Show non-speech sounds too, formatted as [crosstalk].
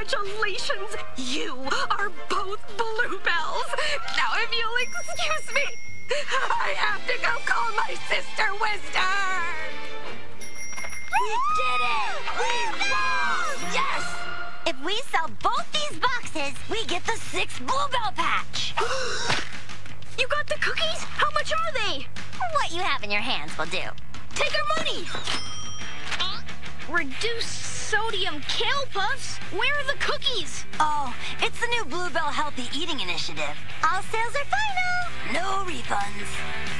Congratulations! You are both bluebells. Now, if you'll excuse me, I have to go call my sister Wister. We did it! We won! Yes! If we sell both these boxes, we get the sixth Bluebell patch. [gasps] You got the cookies? How much are they? what you have in your hands will do. Take our money! Reduced sodium kale puffs? Where are the cookies? Oh, it's the new Bluebell Healthy Eating Initiative. All sales are final. No refunds.